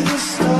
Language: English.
the sun.